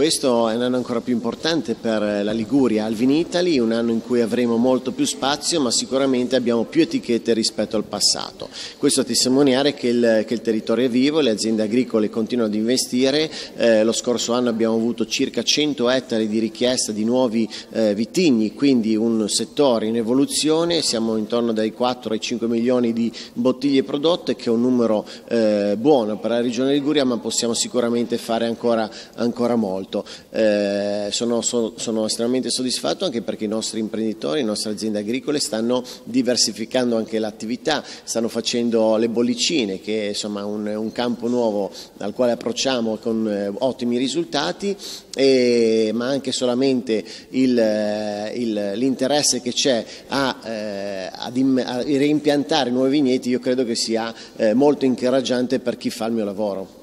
questo è un anno ancora più importante per la Liguria al Vinitali, un anno in cui avremo molto più spazio ma sicuramente abbiamo più etichette rispetto al passato. Questo a testimoniare che il, che il territorio è vivo, le aziende agricole continuano ad investire, eh, lo scorso anno abbiamo avuto circa 100 ettari di richiesta di nuovi eh, vitigni, quindi un settore in evoluzione, siamo intorno dai 4 ai 5 milioni di bottiglie prodotte che è un numero eh, buono per la regione Liguria ma possiamo sicuramente fare ancora, ancora molto. Eh, sono, sono, sono, estremamente soddisfatto anche perché i nostri imprenditori, le nostre aziende agricole stanno diversificando anche l'attività, stanno facendo le bollicine che è insomma, un, un, campo nuovo al quale approcciamo con eh, ottimi risultati, e, ma anche solamente l'interesse che c'è a, eh, a, a, reimpiantare nuovi vigneti io credo che sia eh, molto incoraggiante per chi fa il mio lavoro.